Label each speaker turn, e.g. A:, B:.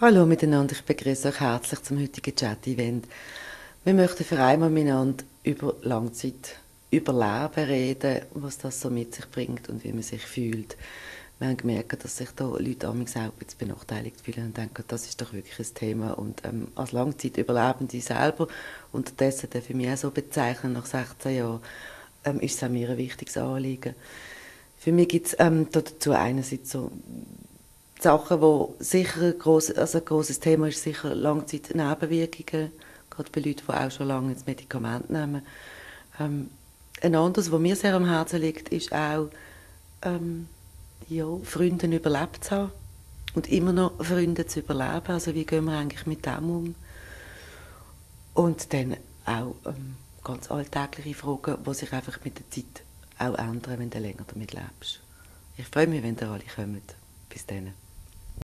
A: Hallo miteinander, ich begrüße euch herzlich zum heutigen Chat-Event. Wir möchten für einmal miteinander über Langzeit Überleben reden, was das so mit sich bringt und wie man sich fühlt. Wir haben gemerkt, dass sich da Leute auch ein bisschen benachteiligt fühlen und denken, das ist doch wirklich ein Thema. Und ähm, als Langzeitüberlebende selber, unterdessen darf ich mich auch so bezeichnen, nach 16 Jahren, ähm, ist es auch mir ein wichtiges Anliegen. Für mich gibt es ähm, dazu einerseits so Sachen, wo sicher ein, gross, also ein grosses Thema ist, sicher Langzeitnebenwirkungen, gerade bei Leuten, die auch schon lange das Medikament nehmen. Ähm, ein anderes, was mir sehr am Herzen liegt, ist auch, ähm, ja, Freunde überlebt zu haben und immer noch Freunde zu überleben. Also wie gehen wir eigentlich mit dem um? Und dann auch ähm, ganz alltägliche Fragen, die sich einfach mit der Zeit auch ändern, wenn du länger damit lebst. Ich freue mich, wenn ihr alle kommt. Bis dann.